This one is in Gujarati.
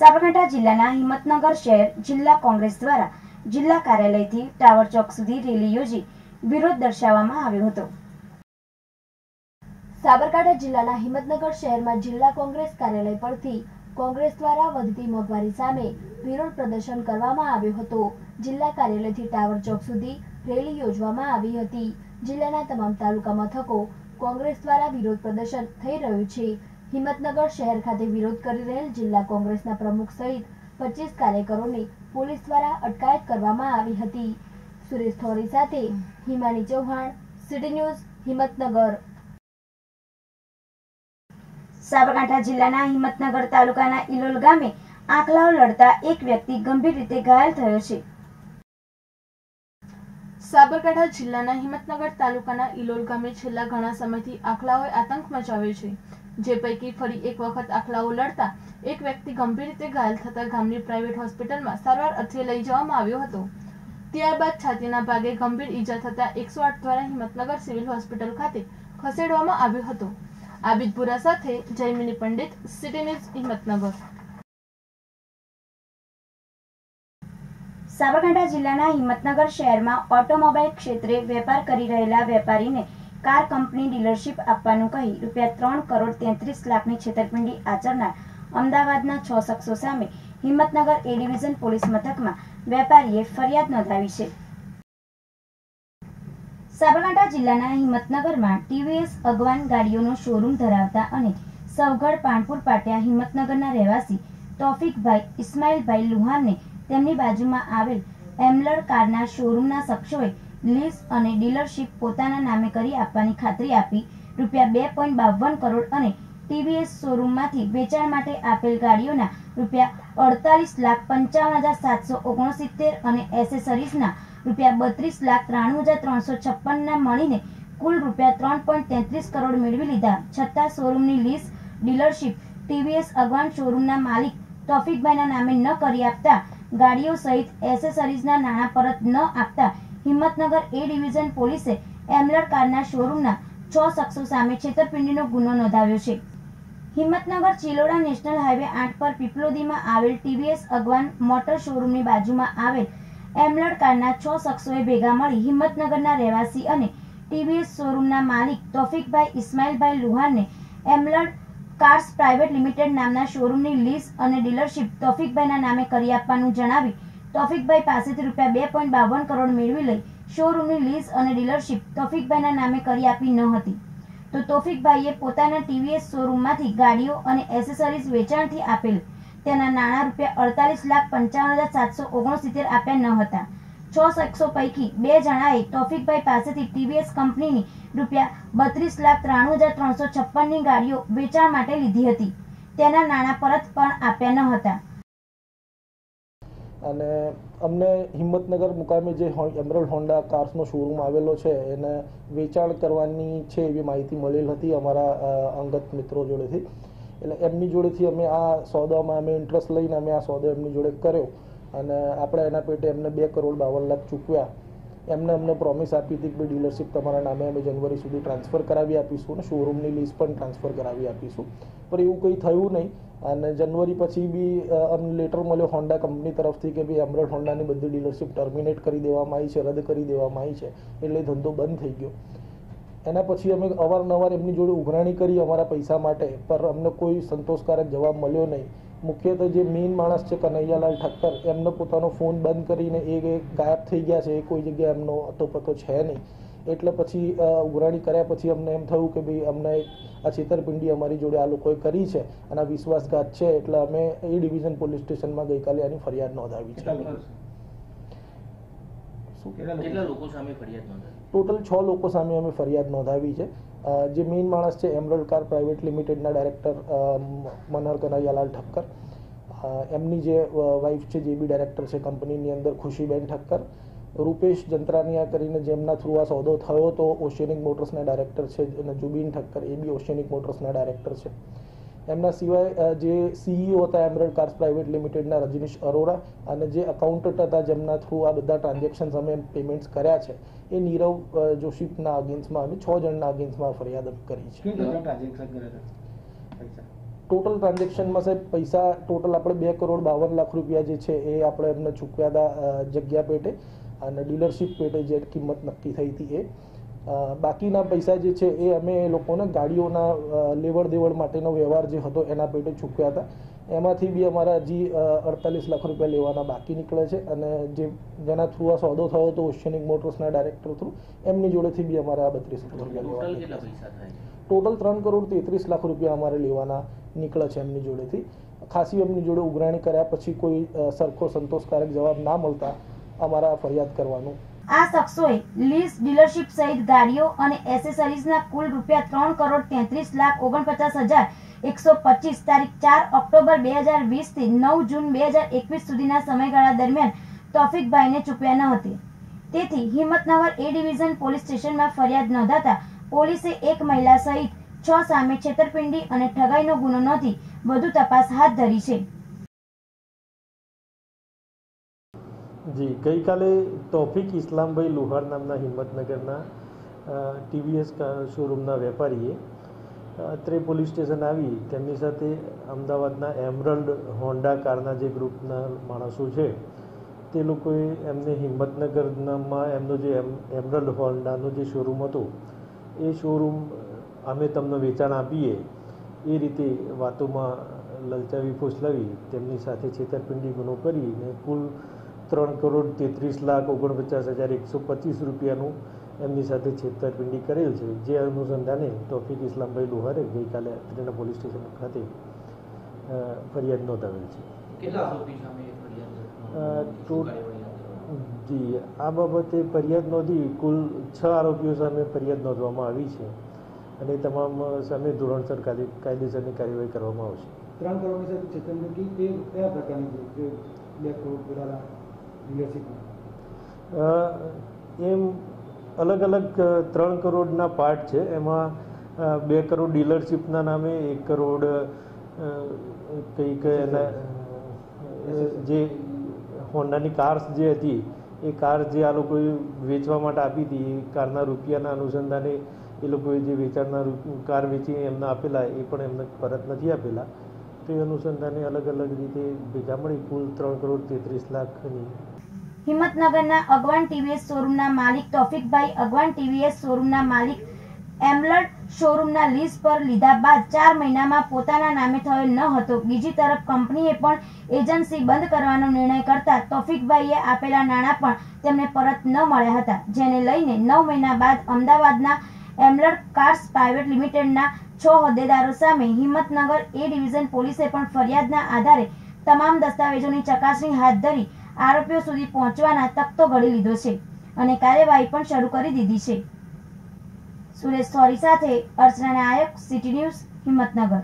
સાબરકાંઠા જિલ્લાના હિંમતનગર શહેર જિલ્લા કોંગ્રેસ દ્વારા જિલ્લા કાર્યાલયથી ટાવર ચોક સુધી રેલી યોજી વિરોધ દર્શાવવામાં આવ્યો હતો. સાબરકાંઠા જિલ્લાના હિંમતનગર શહેરમાં જિલ્લા કોંગ્રેસ કાર્યાલય પરથી કોંગ્રેસ દ્વારા વધતી મોંઘવારી સામે વિરોધ પ્રદર્શન કરવામાં આવ્યો હતો. જિલ્લા કાર્યાલયથી ટાવર ચોક સુધી રેલી યોજવામાં આવી હતી. જિલ્લાના તમામ તાલુકા મથકો કોંગ્રેસ દ્વારા વિરોધ પ્રદર્શન થઈ રહ્યું છે. હિંમતનગર શહેર ખાતે વિરોધ કરી રહેલ જિલ્લા કોંગ્રેસના પ્રમુખ સહિત પચીસ કાર્યકરોને પોલીસ દ્વારા અટકાયત કરવામાં આવી હતી. સુરેશ થોરી સાથે હિમાની ચૌહાણ, સિટી ન્યૂઝ, હિંમતનગર. સાબરકાંઠા જિલ્લાના હિંમતનગર તાલુકાના ઇલોલ ગામે આંકલાઓ લડતા એક વ્યક્તિ ગંભીર રીતે ઘાયલ થયો છે. સાબરકાંઠા જિલ્લાના હિંમતનગર તાલુકાના ઇલોલ ગામે છેલ્લા ઘણા સમયથી આખલાઓએ આતંક મચાવ્યો છે. જે પૈકી ફરી એક વખત આખલાઓ લડતા એક વ્યક્તિ ગંભીર રીતે ઘાયલ થતા ગામની પ્રાઇવેટ હોસ્પિટલમાં સારવાર અર્થે લઈ જવામાં આવ્યો હતો. ત્યારબાદ છાતીના ભાગે ગંભીર ઈજા થતા એકસો આઠ દ્વારા હિંમતનગર સિવિલ હોસ્પિટલ ખાતે ખસેડવામાં આવ્યો હતો. આબિદપુરા સાથે જયમિની પંડિત, સિટી ન્યૂઝ, હિંમતનગર. સાબરકાંઠા જિલ્લાના હિંમતનગર શહેરમાં ઓટોમોબાઈલ ક્ષેત્રે વેપાર કરી રહેલા વેપારીને કાર કંપની ડીલરશીપ આપવાનું કહી રૂપિયા ત્રણ કરોડ તેત્રીસ લાખની છેતરપિંડી આચરનાર અમદાવાદના છ શખ્સો સામે હિંમતનગર એ ડિવિઝન પોલીસ મથકમાં વેપારીએ ફરિયાદ નોંધાવી છે. સાબરકાંઠા જિલ્લાના હિંમતનગરમાં ટીવીએસ અગવાન ગાડીઓનો શોરૂમ ધરાવતા અને સવગઢ પાનપુર પાટિયા હિંમતનગરના રહેવાસી તોફિકભાઈ ઇસ્માઇલભાઈ લુહાનને તેમની બાજુમાં આવેલ એમલર કારના શોરૂમના શખ્સોએ લીઝ અને ડીલરશીપ પોતાના નામે કરી આપવાની ખાતરી આપી. રૂપિયા બે પોઈન્ટ બાવન કરોડ અને ટીવીએસ શોરૂમમાંથી વેચાણ માટે આપેલ ગાડીઓના રૂપિયા અડતાલીસ લાખ પંચાવન હજાર સાતસો ઓગણસિત્તેર અને એસેસરીઝના રૂપિયા બત્રીસ લાખ ત્રાણું હજાર ત્રણસો છપ્પનના મળીને કુલ રૂપિયા ત્રણ પોઈન્ટ તેત્રીસ કરોડ મેળવી લીધા. છતાં શોરૂમની લીઝ, ડીલરશીપ, ટીવીએસ અગવાન શોરૂમના માલિક તોફિકભાઈના નામે ન કરી આપતા, ગાડીઓ સહિત એસેસરીઝના નાણાં પરત ન આપતા હિંમતનગર એ ડિવિઝન પોલીસે એમલર કારના શોરૂમના છ શખ્સો સામે છેતરપિંડીનો ગુનો નોંધાવ્યો છે. હિંમતનગર ચિલોડા નેશનલ હાઈવે આઠ પર પીપલોદીમાં આવેલ ટીવીએસ અગવાન મોટર શોરૂમની બાજુમાં આવેલ એમલર કારના છ શખ્સોએ ભેગા મળી હિંમતનગરના રહેવાસી અને ટીવીએસ શોરૂમના માલિક તોફિકભાઈ ઇસ્માઇલભાઈ લુહારને એમલર કાર્સ પ્રાઇવેટ લિમિટેડ નામના શોરૂમની લીઝ અને ડીલરશીપ તોફિકભાઈના નામે કરી આપવાનું જણાવી તોફિકભાઈ પાસેથી રૂપિયા બે પોઈન્ટ બાવન કરોડ મેળવી લઈ શોરૂમની લીઝ અને ડીલરશીપ તોફિકભાઈના નામે કરી આપી ન હતી. તો તોફિકભાઈએ પોતાના ટીવીએસ શોરૂમમાંથી ગાડીઓ અને એસેસરીઝ વેચાણથી આપેલ તેના નાણાં રૂપિયા અડતાલીસ લાખ પંચાવન હજાર સાતસો ઓગણસિત્તેર આપ્યા ન હતા. છ શખ્સો પૈકી બે જણાએ તોફિકભાઈ પાસેથી ટીવીએસ કંપનીની રૂપિયા બત્રીસ લાખ ત્રાણું હજાર ત્રણસો છપ્પનની ગાડીઓ વેચાણ માટે લીધી હતી. તેના નાણાં પરત પણ આપ્યા ન હતા. અને અમને હિંમતનગર મુકામે જે એમરલ હોન્ડા કાર્સનો શોરૂમ આવેલો છે, એને વેચાણ કરવાની છે એવી માહિતી મળેલ હતી અમારા અંગત મિત્રો જોડેથી. એટલે એમની જોડેથી અમે આ સોદામાં અમે ઇન્ટરેસ્ટ લઈને અમે આ સોદો એમની જોડે કર્યો અને આપણે એના પેટે એમને બે કરોડ બાવન લાખ ચૂકવ્યા. એમને અમને પ્રોમિસ આપી હતી કે ડીલરશીપ તમારા નામે અમે જનવરી સુધી ટ્રાન્સફર કરાવી આપીશું અને શોરૂમની લીઝ પણ ટ્રાન્સફર કરાવી આપીશું. પણ એવું કંઈ થયું નહીં. અને જનવરી પછી બી અમને લેટર મળ્યો હોન્ડા કંપની તરફથી કે ભાઈ એમરલ્ડ હોન્ડાની બધી ડીલરશીપ ટર્મિનેટ કરી દેવામાં આવી છે, રદ કરી દેવામાં આવી છે. એટલે ધંધો બંધ થઈ ગયો. એના પછી અમે અવારનવાર એમની જોડે ઉઘરાણી કરી અમારા પૈસા માટે પર અમને કોઈ સંતોષકારક જવાબ મળ્યો નહીં. મુખ્યત્વે જે મેઇન માણસ છે કનૈયાલાલ ઠક્કર એમનો પોતાનો ફોન બંધ કરીને એ ગાયબ થઈ ગયા છે એ કોઈ જગ્યાએ એમનો અતોપતો છે નહીં. એટલે પછી ઉઘરાણી કર્યા પછી અમને એમ થયું કે ભાઈ અમને આ છેતરપિંડી અમારી જોડે આ લોકોએ કરી છે અને આ વિશ્વાસઘાત છે એટલે અમે એ ડિવિઝન પોલીસ સ્ટેશનમાં ગઈકાલે આની ફરિયાદ નોંધાવી છે. ટોટલ છ લોકો સામે અમે ફરિયાદ નોંધાવી છે. જે મેઇન માણસ છે એમરલ્ડ કાર પ્રાઇવેટ લિમિટેડના ડાયરેક્ટર મનહર કનૈયાલાલ ઠક્કર. એમની જે વાઇફ છે, જે બી ડાયરેક્ટર છે કંપનીની અંદર ખુશીબેન ઠક્કર. રૂપેશ જંત્રાનિયા કરીને જેમના થ્રુ આ સોદો થયો તો ઓશિયનિક મોટર્સના ડાયરેક્ટર છે, અને Jubin Thakkar, A B Oceanic મોટર્સના director છે. એમના સિવાય જે સીઈઓ હતા એમરેડ કાર્સ પ્રાઇવેટ લિમિટેડના રજનીશ અરોરા અને જે અકાઉન્ટન્ટ હતા જેમના થ્રુ આ બધા ટ્રાન્ઝેક્શન અમે પેમેન્ટ્સ કર્યા છે એ નીરવ જોશીના અગેન્સ્ટમાં અમે છ જણના અગેન્સ્ટમાં ફરિયાદ કરી છે. ટોટલ ટ્રાન્ઝેક્શનમાં સાહેબ પૈસા ટોટલ આપણે બે કરોડ બાવન લાખ રૂપિયા જે છે એ આપણે એમને ચૂકવ્યા હતા જગ્યા પેટે અને ડીલરશીપ પેટે જે કિંમત નક્કી થઈ હતી એ. બાકીના પૈસા જે છે એ અમે એ લોકોને ગાડીઓના લેવડ દેવડ માટેનો વ્યવહાર જે હતો એના પેટે છૂપ્યા હતા. એમાંથી બી અમારા હજી અડતાલીસ લાખ રૂપિયા લેવાના બાકી નીકળે છે અને જે જેના થ્રુ આ સોદો થયો હતો ઓશિયનિક મોટર્સના ડાયરેક્ટર થ્રુ એમની જોડેથી બી અમારા આ બત્રીસ લાખ રૂપિયા ટોટલ ત્રણ કરોડ તેત્રીસ લાખ રૂપિયા અમારે લેવાના નીકળે છે એમની જોડેથી. ખાસી એમની જોડે ઉઘરાણી કર્યા પછી કોઈ સરખો સંતોષકારક જવાબ ના મળતા અમારા ફરિયાદ કરવાનું આ શખ્સોએ લીઝ ડીલરશીપ સહિત ગાડીઓ અને એસેસરીઝના કુલ રૂપિયા ત્રણ કરોડ તેત્રીસ લાખ ઓગણપચાસ હજાર એકસો પચીસ તારીખ ચાર ઓક્ટોબર બે હજાર વીસથી નવ જૂન બે હજાર એકવીસ સુધીના સમયગાળા દરમિયાન તોફિકભાઈને ચૂક્યા ન હતી. તેથી હિંમતનગર એ ડિવિઝન પોલીસ સ્ટેશનમાં ફરિયાદ નોંધાતા પોલીસે એક મહિલા સહિત છ સામે છેતરપિંડી અને ઠગાઈનો ગુનો નોંધી વધુ તપાસ હાથ ધરી છે. જી, ગઈકાલે તોફિક ઇસ્લામભાઈ લુહાર નામના હિંમતનગરના ટીવીએસ શોરૂમના વેપારીએ અત્રે પોલીસ સ્ટેશન આવી. તેમની સાથે અમદાવાદના એમરલ્ડ હોન્ડા કારના જે ગ્રુપના માણસો છે, તે લોકોએ એમને હિંમતનગરમાં એમનો જે એમ, એમરલ્ડ હોન્ડાનો જે શોરૂમ હતો, એ શોરૂમ અમે તમને વેચાણ આપીએ, એ રીતે વાતોમાં લલચાવી ફોસલાવી. તેમની સાથે છેતરપિંડી ગુનો કરીને કુલ ત્રણ કરોડ તેત્રીસ લાખ ઓગણપચાસ હજાર એકસો પચીસ રૂપિયાનું એમની સાથે છેતરપિંડી કરેલ છે. જે અનુસંધાને તોફિક ઇસ્લામભાઈ લુહારે ગઈકાલે અત્રેના પોલીસ સ્ટેશન ખાતે ફરિયાદ નોંધાવેલ છે. જી આ બાબતે ફરિયાદ નોંધી કુલ છ આરોપીઓ સામે ફરિયાદ નોંધવામાં આવી છે અને તમામ સામે ધોરણસર કાયદે- કાયદેસરની કાર્યવાહી કરવામાં આવશે. ત્રણ કરોડની સાથે છેતરપિંડી તે કયા પ્રકારની છે. બે કરોડ એમ અલગ અલગ ત્રણ કરોડના પાર્ટ છે. એમાં બે કરોડ ડીલરશીપના નામે, એક કરોડ કંઈક એના જે હોન્ડાની કાર્સ જે હતી, એ કાર જે આ લોકોએ વેચવા માટે આપી હતી, એ કારના રૂપિયાના અનુસંધાને એ લોકોએ જે વેચાણના કાર વેચી એમને આપેલા, એ પણ એમને પરત નથી આપેલા. તો અનુસંધાને અલગ અલગ રીતે ભેગા મળી કુલ ત્રણ કરોડ તેત્રીસ લાખની. હિંમતનગરના અગવાન ટીવીએસ શોરૂમના માલિક તોફિકભાઈ અગવાન ટીવીએસ શોરૂમના માલિક એમલટ શોરૂમના લીઝ પર લીધા બાદ ચાર મહિનામાં પોતાના નામે થયેલ ન હતો. બીજી તરફ કંપનીએ પણ એજન્સી બંધ કરવાનો નિર્ણય કરતા તોફિકભાઈએ આપેલા નાણાં પણ તેમને પરત ન મળ્યા હતા, જેને લઈને નવ મહિના બાદ અમદાવાદના એમલટ કાર્સ પ્રાઇવેટ લિમિટેડના છ હોદ્દેદારો સામે હિંમતનગર એ ડિવિઝન પોલીસે પણ ફરિયાદના આધારે તમામ દસ્તાવેજોની ચકાસણી હાથ ધરી આરોપીઓ સુધી પહોંચવાના તકતો ઘડી લીધો છે અને કાર્યવાહી પણ શરૂ કરી દીધી છે. સુરેશ સોરી સાથે અર્ચના નાયક સિટી ન્યૂઝ હિંમતનગર.